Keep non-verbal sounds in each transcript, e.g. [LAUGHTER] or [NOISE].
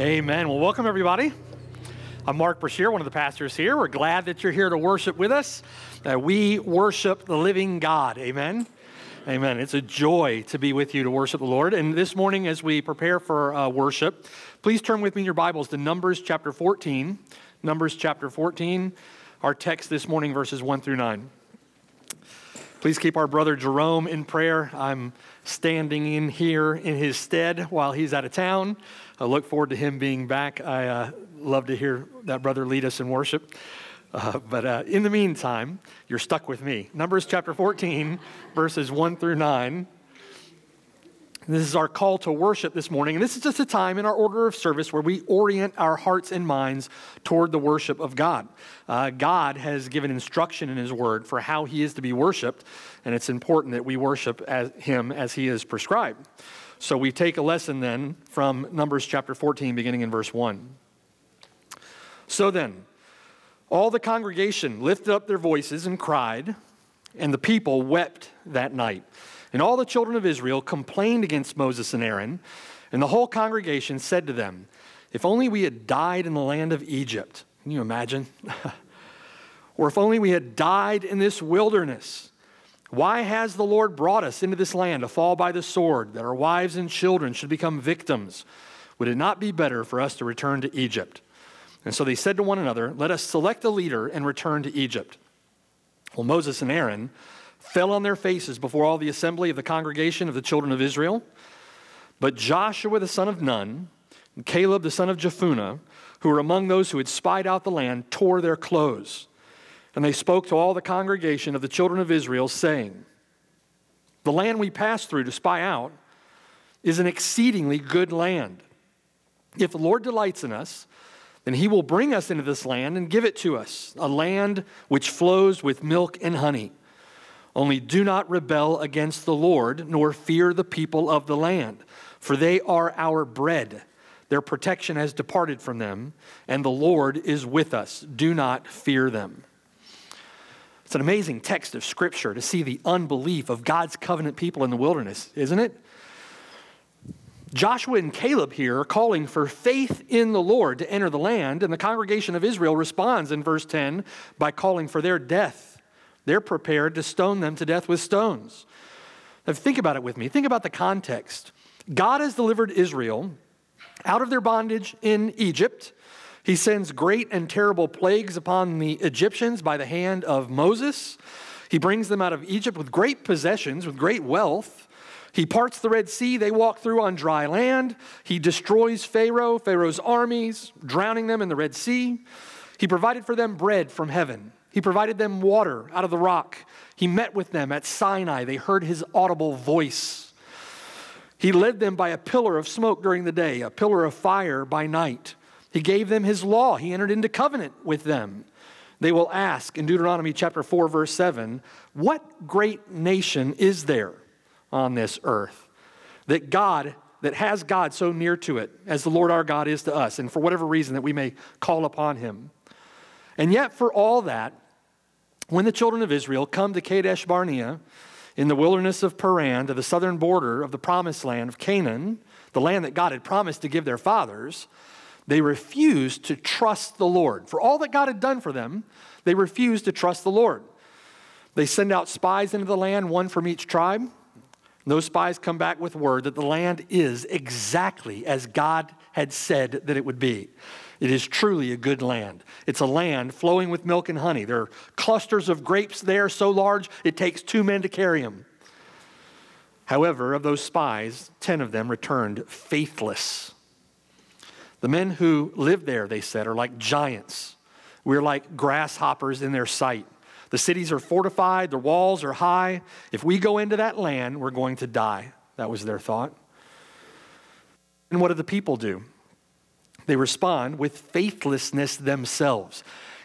Amen. Well, welcome everybody. I'm Marc Brashear, one of the pastors here. We're glad that you're here to worship with us. Uh, we worship the living God. Amen. Amen. It's a joy to be with you to worship the Lord. And this morning, as we prepare for uh, worship, please turn with me in your Bibles to Numbers chapter 14. Numbers chapter 14. Our text this morning, verses 1 through 9. Please keep our brother Jerome in prayer. I'm standing in here in his stead while he's out of town. I look forward to him being back. I uh, love to hear that brother lead us in worship. Uh, but uh, in the meantime, you're stuck with me. Numbers chapter 14, verses 1 through 9. This is our call to worship this morning. And this is just a time in our order of service where we orient our hearts and minds toward the worship of God. Uh, God has given instruction in His Word for how He is to be worshiped, and it's important that we worship as Him as He is prescribed. So we take a lesson then from Numbers chapter 14, beginning in verse 1. So then, all the congregation lifted up their voices and cried, and the people wept that night. And all the children of Israel complained against Moses and Aaron, and the whole congregation said to them, If only we had died in the land of Egypt. Can you imagine? [LAUGHS] or if only we had died in this wilderness. Why has the Lord brought us into this land to fall by the sword, that our wives and children should become victims? Would it not be better for us to return to Egypt? And so they said to one another, Let us select a leader and return to Egypt. Well, Moses and Aaron fell on their faces before all the assembly of the congregation of the children of Israel. But Joshua the son of Nun, and Caleb the son of Jephunneh, who were among those who had spied out the land, tore their clothes. And they spoke to all the congregation of the children of Israel, saying, The land we passed through to spy out is an exceedingly good land. If the Lord delights in us, then he will bring us into this land and give it to us, a land which flows with milk and honey. Only do not rebel against the Lord, nor fear the people of the land, for they are our bread. Their protection has departed from them, and the Lord is with us. Do not fear them. It's an amazing text of Scripture to see the unbelief of God's covenant people in the wilderness, isn't it? Joshua and Caleb here are calling for faith in the Lord to enter the land, and the congregation of Israel responds in verse 10 by calling for their death. They're prepared to stone them to death with stones. Now, think about it with me. Think about the context. God has delivered Israel out of their bondage in Egypt. He sends great and terrible plagues upon the Egyptians by the hand of Moses. He brings them out of Egypt with great possessions, with great wealth. He parts the Red Sea, they walk through on dry land. He destroys Pharaoh, Pharaoh's armies, drowning them in the Red Sea. He provided for them bread from heaven. He provided them water out of the rock. He met with them at Sinai. They heard his audible voice. He led them by a pillar of smoke during the day, a pillar of fire by night. He gave them his law. He entered into covenant with them. They will ask in Deuteronomy chapter 4, verse 7 What great nation is there on this earth that God, that has God so near to it as the Lord our God is to us, and for whatever reason that we may call upon him? And yet, for all that, when the children of Israel come to Kadesh Barnea in the wilderness of Paran to the southern border of the promised land of Canaan, the land that God had promised to give their fathers, they refused to trust the Lord. For all that God had done for them, they refused to trust the Lord. They send out spies into the land, one from each tribe. Those spies come back with word that the land is exactly as God had said that it would be. It is truly a good land. It's a land flowing with milk and honey. There are clusters of grapes there so large it takes two men to carry them. However, of those spies, 10 of them returned faithless. The men who live there, they said, are like giants. We're like grasshoppers in their sight. The cities are fortified, the walls are high. If we go into that land, we're going to die. That was their thought. And what did the people do? They respond with faithlessness themselves.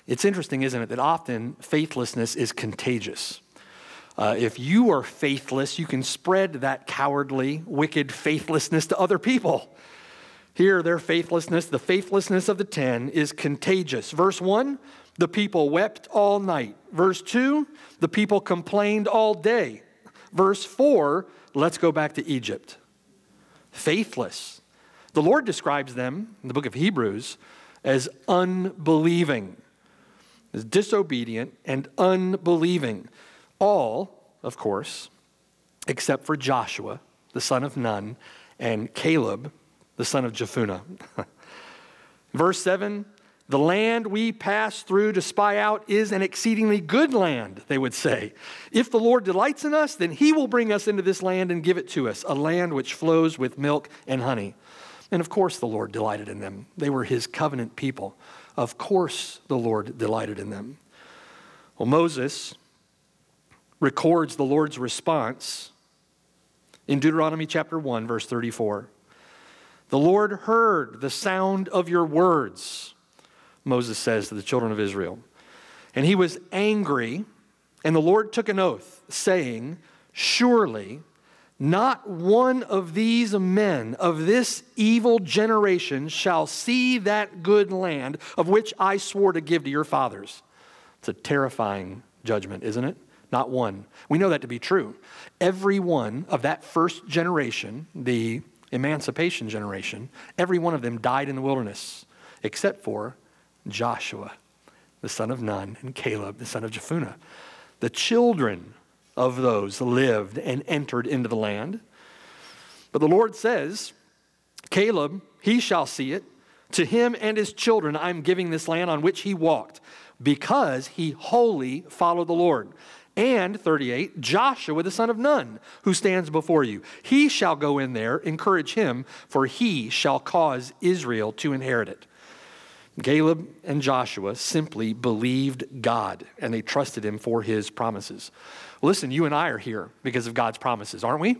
It's interesting, isn't it, that often faithlessness is contagious. Uh, if you are faithless, you can spread that cowardly, wicked faithlessness to other people. Here, their faithlessness, the faithlessness of the ten, is contagious. Verse 1 the people wept all night. Verse 2 the people complained all day. Verse 4 let's go back to Egypt. Faithless The Lord describes them in the book of Hebrews as unbelieving, as disobedient and unbelieving. All, of course, except for Joshua, the son of Nun, and Caleb, the son of Jephunneh. [LAUGHS] Verse 7 The land we pass through to spy out is an exceedingly good land, they would say. If the Lord delights in us, then he will bring us into this land and give it to us, a land which flows with milk and honey. And of course, the Lord delighted in them. They were his covenant people. Of course, the Lord delighted in them. Well, Moses records the Lord's response in Deuteronomy chapter 1, verse 34. The Lord heard the sound of your words, Moses says to the children of Israel. And he was angry, and the Lord took an oath, saying, Surely not one of these men of this evil generation shall see that good land of which I swore to give to your fathers. It's a terrifying judgment, isn't it? Not one. We know that to be true. Every one of that first generation, the emancipation generation, every one of them died in the wilderness, except for Joshua, the son of Nun, and Caleb, the son of Jephunneh. The children of those lived and entered into the land. But the Lord says, Caleb, he shall see it. To him and his children I'm giving this land on which he walked, because he wholly followed the Lord. And 38, Joshua the son of Nun, who stands before you. He shall go in there, encourage him, for he shall cause Israel to inherit it. Caleb and Joshua simply believed God and they trusted him for his promises. Listen, you and I are here because of God's promises, aren't we?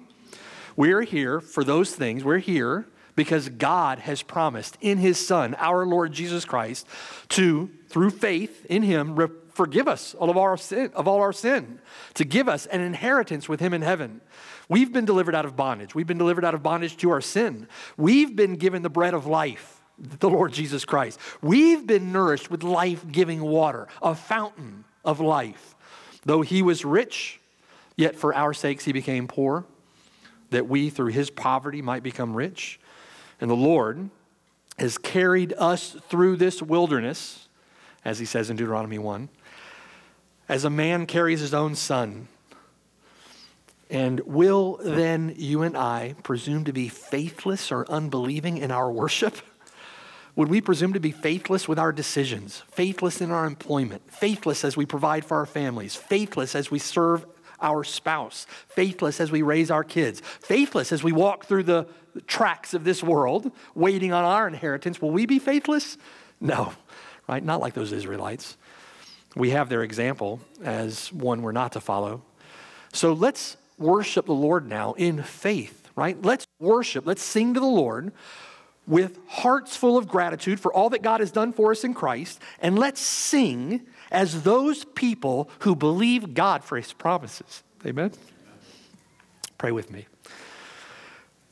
We're here for those things. We're here because God has promised in his Son, our Lord Jesus Christ, to, through faith in him, re- forgive us all of, our sin, of all our sin, to give us an inheritance with him in heaven. We've been delivered out of bondage. We've been delivered out of bondage to our sin. We've been given the bread of life, the Lord Jesus Christ. We've been nourished with life giving water, a fountain of life. Though he was rich, yet for our sakes he became poor, that we through his poverty might become rich. And the Lord has carried us through this wilderness, as he says in Deuteronomy 1, as a man carries his own son. And will then you and I presume to be faithless or unbelieving in our worship? [LAUGHS] Would we presume to be faithless with our decisions, faithless in our employment, faithless as we provide for our families, faithless as we serve our spouse, faithless as we raise our kids, faithless as we walk through the tracks of this world, waiting on our inheritance? Will we be faithless? No, right? Not like those Israelites. We have their example as one we're not to follow. So let's worship the Lord now in faith, right? Let's worship, let's sing to the Lord with hearts full of gratitude for all that God has done for us in Christ, and let's sing as those people who believe God for his promises. Amen? Pray with me.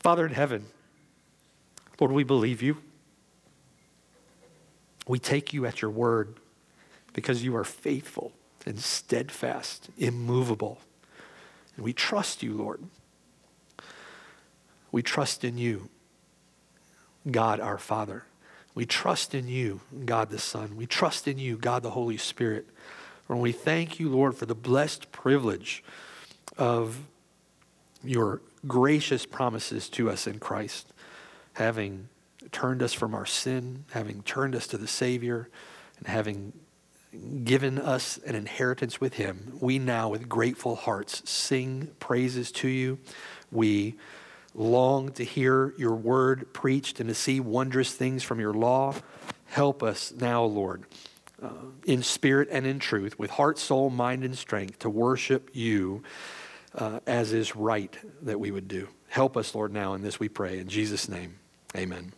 Father in heaven, Lord, we believe you. We take you at your word because you are faithful and steadfast, immovable. And we trust you, Lord. We trust in you. God our Father. We trust in you, God the Son. We trust in you, God the Holy Spirit. And we thank you, Lord, for the blessed privilege of your gracious promises to us in Christ, having turned us from our sin, having turned us to the Savior, and having given us an inheritance with Him. We now, with grateful hearts, sing praises to you. We long to hear your word preached and to see wondrous things from your law. Help us now, Lord, uh, in spirit and in truth, with heart, soul, mind, and strength, to worship you uh, as is right that we would do. Help us, Lord, now in this we pray. In Jesus' name, amen.